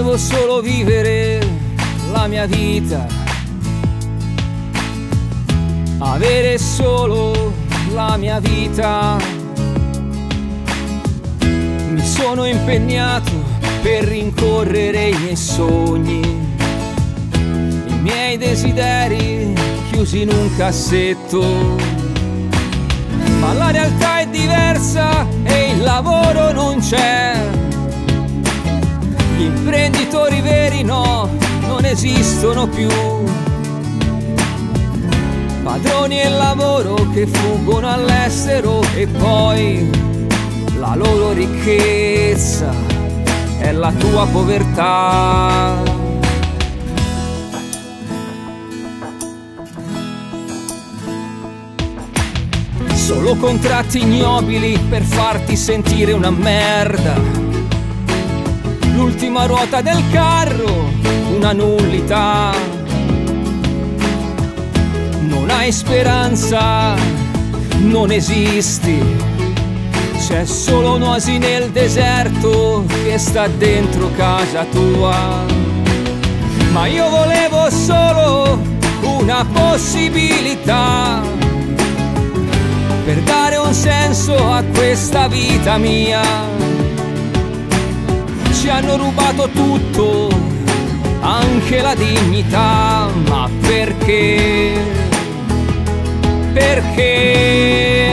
volevo solo vivere la mia vita, avere solo la mia vita. Mi sono impegnato per rincorrere i miei sogni, i miei desideri chiusi in un cassetto. Ma la realtà è diversa imprenditori veri no, non esistono più. Padroni e lavoro che fuggono all'estero e poi la loro ricchezza è la tua povertà. Solo contratti ignobili per farti sentire una merda. L'ultima ruota del carro, una nullità. Non hai speranza, non esisti. C'è solo un'oasi nel deserto che sta dentro casa tua. Ma io volevo solo una possibilità per dare un senso a questa vita mia. Ci hanno rubato tutto, anche la dignità, ma perché? Perché?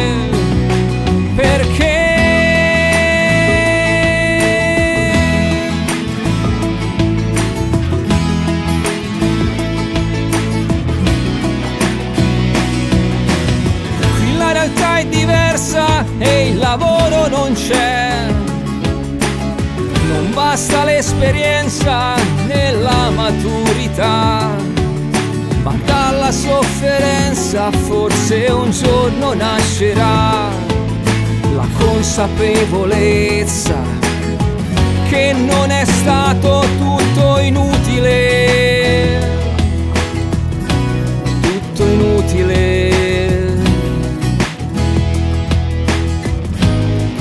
Perché? Qui la realtà è diversa e il lavoro non c'è. Basta l'esperienza nella maturità, ma dalla sofferenza forse un giorno nascerà la consapevolezza che non è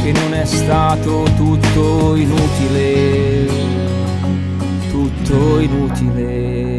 che non è stato tutto inutile, tutto inutile.